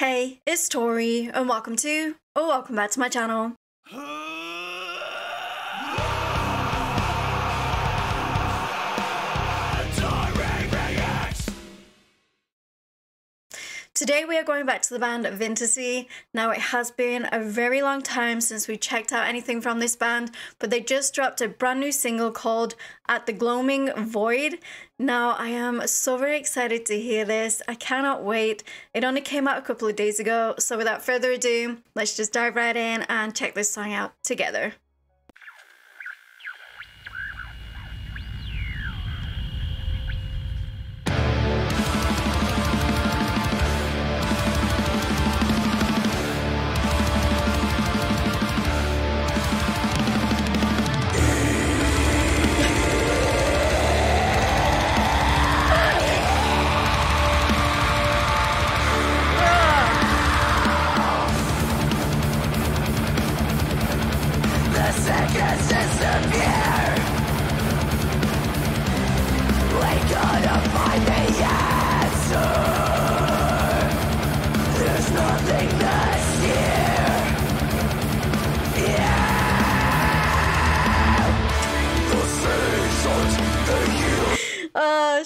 Hey, it's Tauri, and welcome to, or welcome back to my channel. Today we are going back to the band Vintersea. Now it has been a very long time since we checked out anything from this band, but they just dropped a brand new single called At the Gloaming Void. Now I am so very excited to hear this. I cannot wait. It only came out a couple of days ago, so without further ado, let's just dive right in and check this song out together.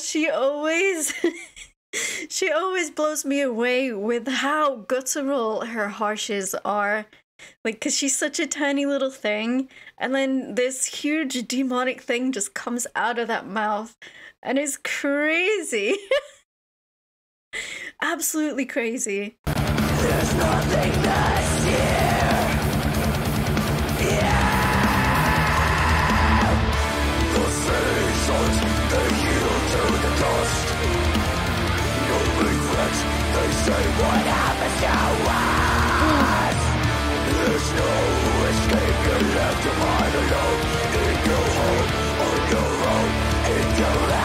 She always she always blows me away with how guttural her harshes are. Like, cause she's such a tiny little thing, and then this huge demonic thing just comes out of that mouth, and it's crazy. Absolutely crazy. There's nothing that's dust. No regrets, they say what happens to us. There's no escape, you're left to fight alone. In your home, on your own, in your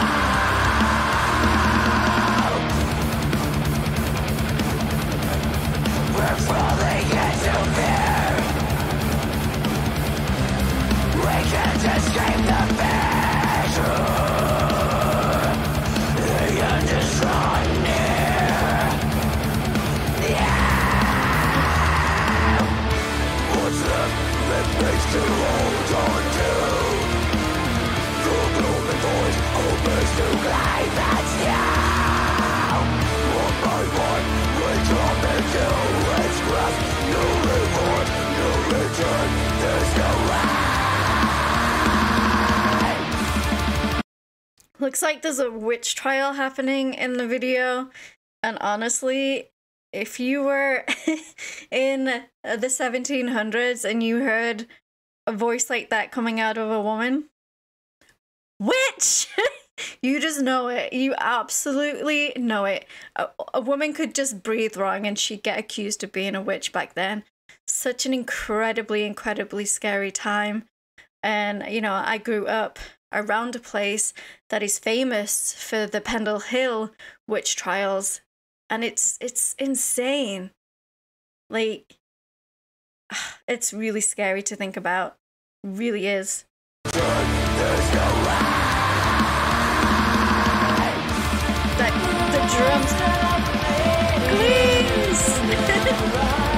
Looks like there's a witch trial happening in the video. And honestly, if you were in uh, the 1700s and you heard a voice like that coming out of a woman, witch! you just know it. You absolutely know it. A, a woman could just breathe wrong and she'd get accused of being a witch back then. Such an incredibly, incredibly scary time. And, you know, I grew up around a place that is famous for the Pendle Hill witch trials. And it's it's insane. Like it's really scary to think about. Really is. The drums. Those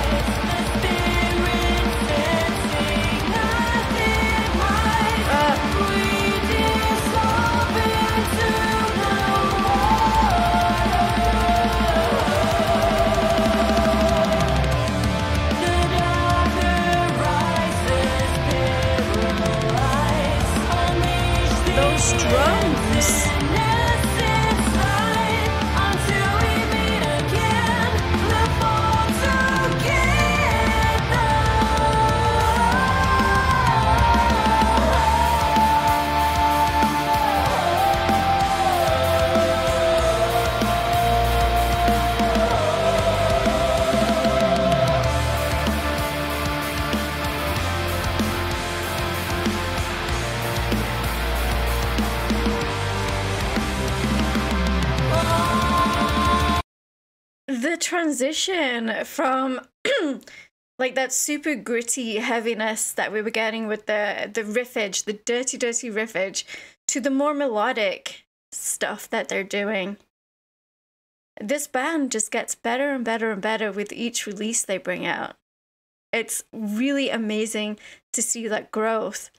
drums. Transition from like that super gritty heaviness that we were getting with the the riffage, the dirty, dirty riffage, to the more melodic stuff that they're doing. this band just gets better and better and better with each release they bring out. It's really amazing to see that growth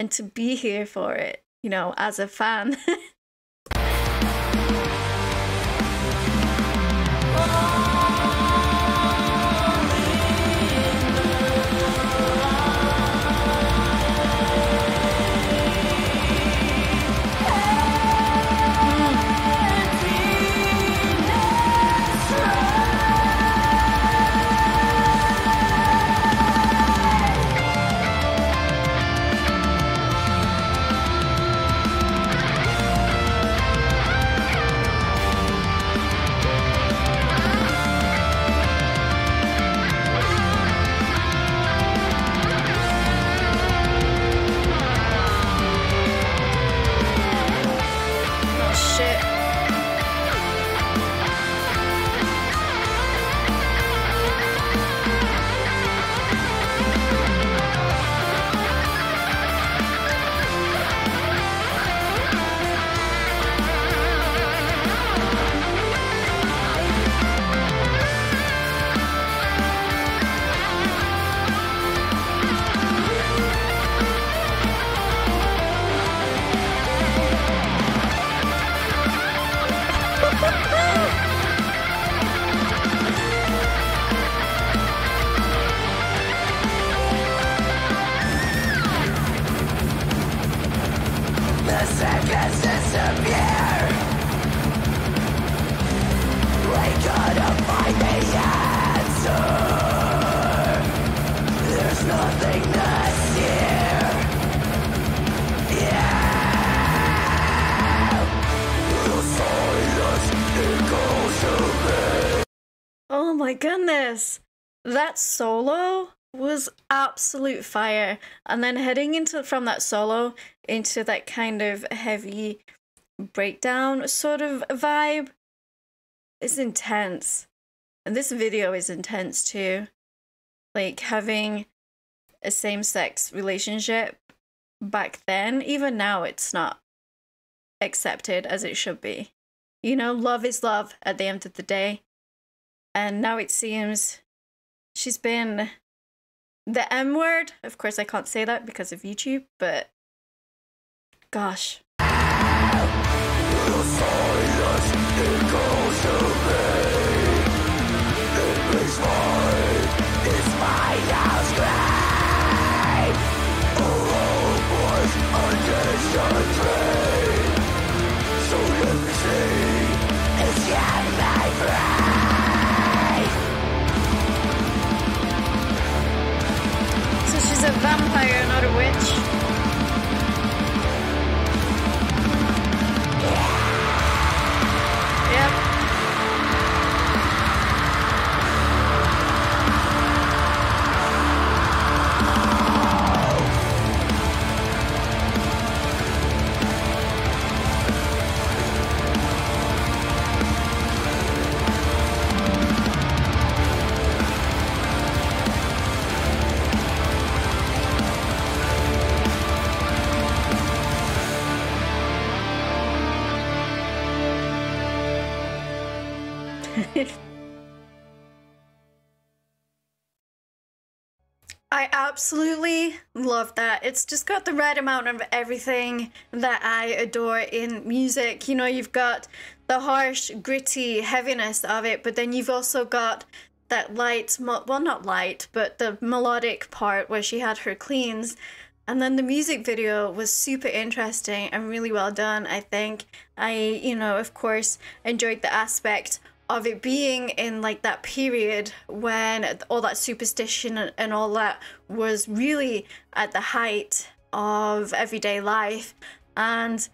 and to be here for it, you know, as a fan. my goodness. That solo was absolute fire. And then heading into from that solo into that kind of heavy breakdown sort of vibe is intense. And this video is intense too. Like having a same sex relationship back then, even now it's not accepted as it should be. You know, love is love at the end of the day. And now it seems she's been the M word. Of course, I can't say that because of YouTube, but gosh. I absolutely love that. It's just got the right amount of everything that I adore in music. You know, you've got the harsh, gritty heaviness of it, but then you've also got that light, well, not light, but the melodic part where she had her cleans. And then the music video was super interesting and really well done, I think. I, you know, of course, enjoyed the aspect of it being in like that period when all that superstition and, all that was really at the height of everyday life and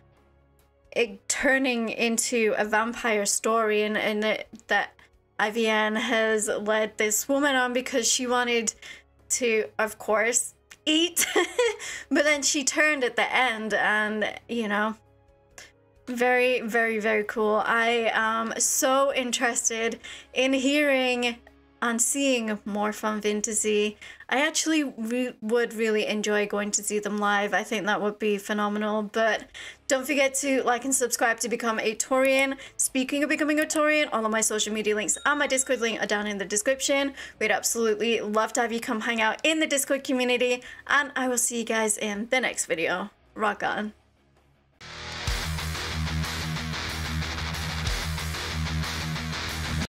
it turning into a vampire story and, and it, that Avienne has led this woman on because she wanted to, of course, eat. but then she turned at the end and, you know, very, very, very cool. I am so interested in hearing and seeing more from Vintersea. I actually re- would really enjoy going to see them live. I think that would be phenomenal. But don't forget to like and subscribe to become a Taurian. Speaking of becoming a Taurian, all of my social media links and my Discord link are down in the description. We'd absolutely love to have you come hang out in the Discord community. And I will see you guys in the next video. Rock on.